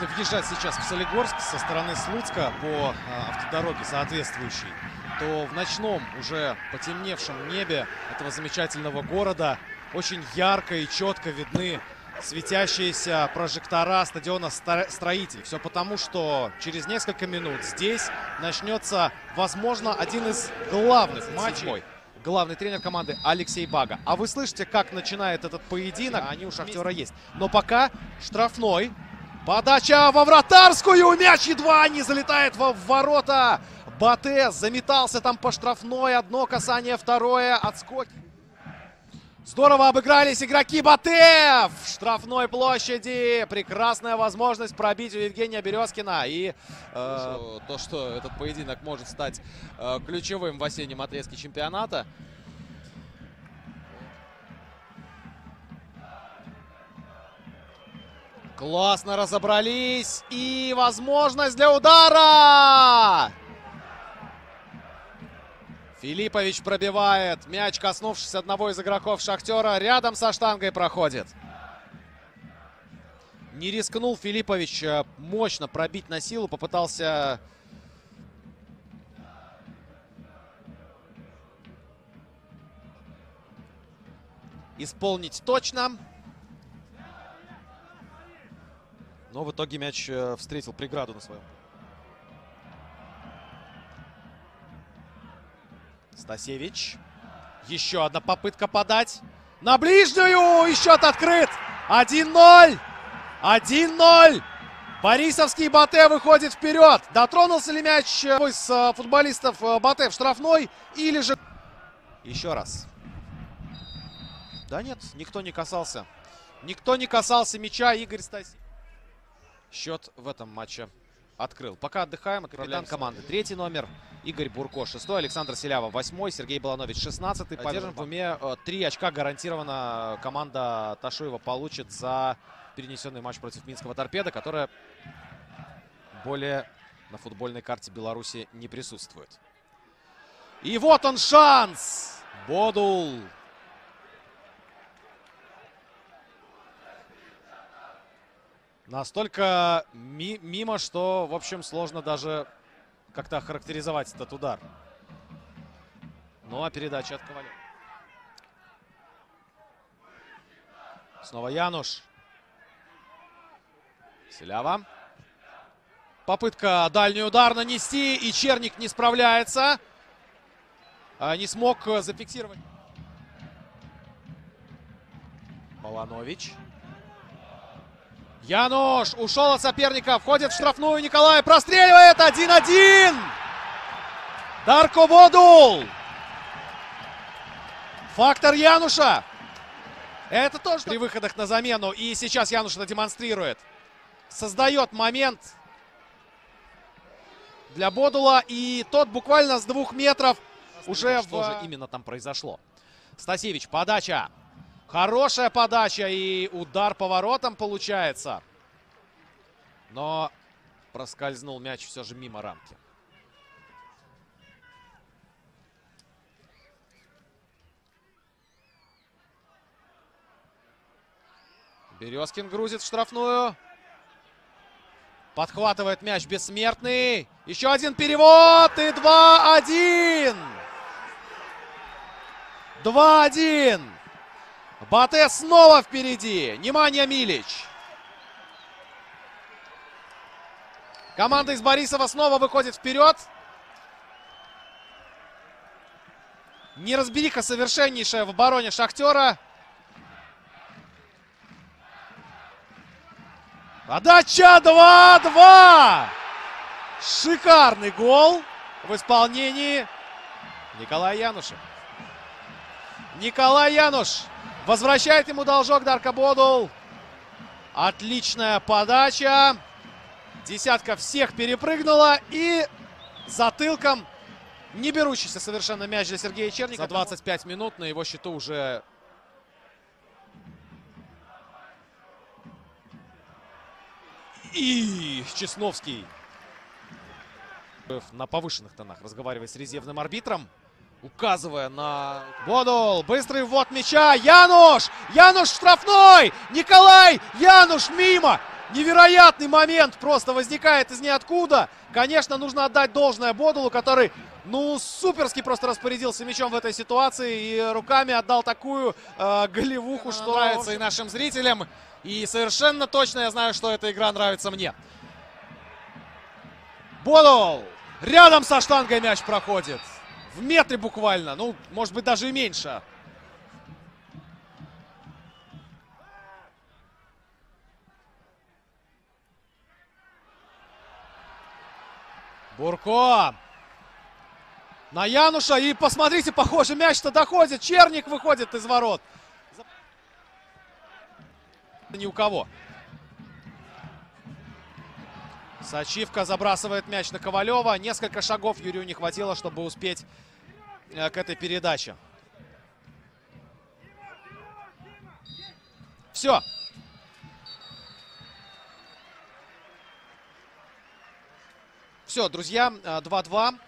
Если въезжать сейчас в Солигорск со стороны Слуцка по а, автодороге соответствующей, то в ночном, уже потемневшем небе этого замечательного города очень ярко и четко видны светящиеся прожектора стадиона «Строитель». Все потому, что через несколько минут здесь начнется, возможно, один из главных матчей. Главный тренер команды Алексей Бага. А вы слышите, как начинает этот поединок? Они у Шахтера есть. Но пока штрафной. Подача во вратарскую. Мяч едва не залетает во ворота. Батэ заметался там по штрафной. Одно касание, второе. Отскоки. Здорово обыгрались игроки Батэ в штрафной площади. Прекрасная возможность пробить у Евгения Березкина. И э, то, что этот поединок может стать э, ключевым в осеннем отрезке чемпионата. Классно разобрались. И возможность для удара! Филиппович пробивает. Мяч, коснувшись одного из игроков Шахтера, рядом со штангой проходит. Не рискнул Филиппович э, мощно пробить на силу. Попытался... Исполнить точно. Но в итоге мяч э, встретил преграду на своем. Стасевич. Еще одна попытка подать. На ближнюю! И счет открыт! 1-0! 1-0! Борисовский Батэ выходит вперед. Дотронулся ли мяч из э, футболистов э, Батэ в штрафной? Или же... Еще раз. Да нет, никто не касался. Никто не касался мяча. Игорь Стасевич. Счет в этом матче открыл. Пока отдыхаем. Капитан команды. Третий номер. Игорь Бурко 6 Александр Селява 8 Сергей Баланович 16 Поддержим в уме. Три очка гарантированно команда Ташуева получит за перенесенный матч против Минского торпеда, которая более на футбольной карте Беларуси не присутствует. И вот он шанс! Бодул Настолько ми мимо, что, в общем, сложно даже как-то охарактеризовать этот удар. Ну а передача от Ковалева. Снова Януш. Селява. Попытка дальний удар нанести. И Черник не справляется. А, не смог зафиксировать. Баланович. Януш ушел от соперника, входит в штрафную Николай, простреливает 1-1. Дарко Бодул. Фактор Януша. Это тоже при выходах на замену. И сейчас Януш это демонстрирует. Создает момент для Бодула. И тот буквально с двух метров уже что в... же именно там произошло. Стасевич, подача. Хорошая подача и удар поворотом получается. Но проскользнул мяч все же мимо рамки. Березкин грузит в штрафную. Подхватывает мяч бессмертный. Еще один перевод. И 2-1. 2-1. Батэ снова впереди. Внимание, Милич. Команда из Борисова снова выходит вперед. Неразбериха совершеннейшая в обороне Шахтера. Подача 2-2. Шикарный гол в исполнении Николая Януша. Николай Януш Возвращает ему должок Дарко Бодул. Отличная подача. Десятка всех перепрыгнула. И затылком не берущийся совершенно мяч для Сергея Черника. За 25 минут на его счету уже... И Чесновский на повышенных тонах разговаривает с резервным арбитром указывая на Бодул. Быстрый ввод мяча. Януш! Януш штрафной! Николай! Януш мимо! Невероятный момент просто возникает из ниоткуда. Конечно, нужно отдать должное Бодулу, который, ну, суперски просто распорядился мячом в этой ситуации и руками отдал такую э, голевуху, что нравится и нашим зрителям. И совершенно точно я знаю, что эта игра нравится мне. Бодул! Рядом со штангой мяч проходит. В метре буквально. Ну, может быть, даже и меньше. Бурко. На Януша. И посмотрите, похоже, мяч-то доходит. Черник выходит из ворот. Ни у кого. Сачивка забрасывает мяч на Ковалева. Несколько шагов Юрию не хватило, чтобы успеть к этой передаче. Все. Все, друзья, 2-2.